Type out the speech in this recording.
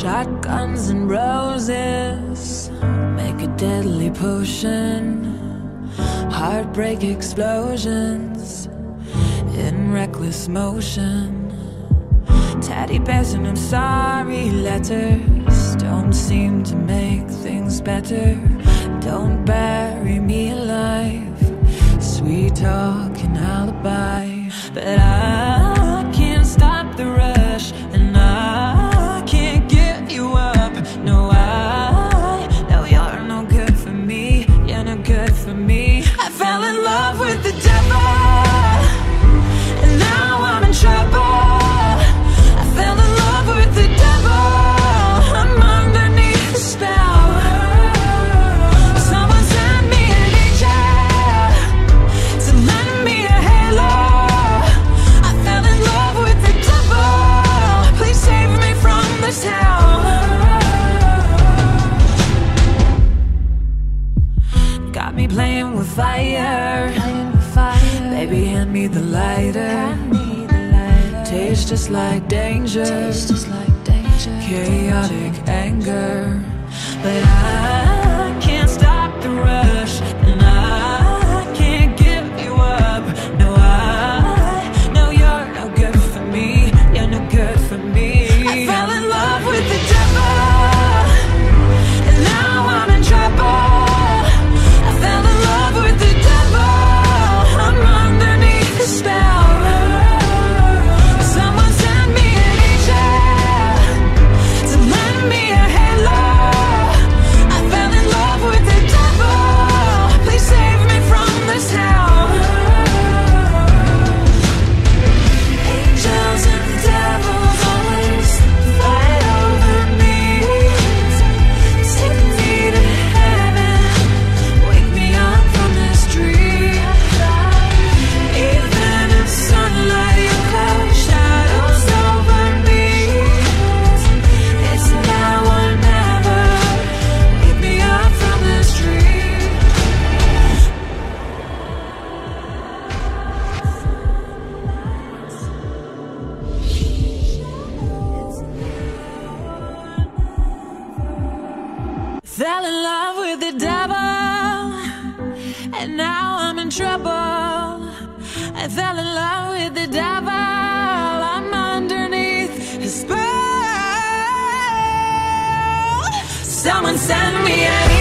Shotguns and roses make a deadly potion. Heartbreak explosions in reckless motion. Teddy bears and I'm sorry letters don't seem to make things better. Don't bear fell in love fire. fire. Baby, hand me the lighter. Me the lighter. Tastes just like danger. Just like danger. Chaotic danger. anger. But I Fell in love with the devil, and now I'm in trouble. I fell in love with the devil, I'm underneath his spell. Someone send me a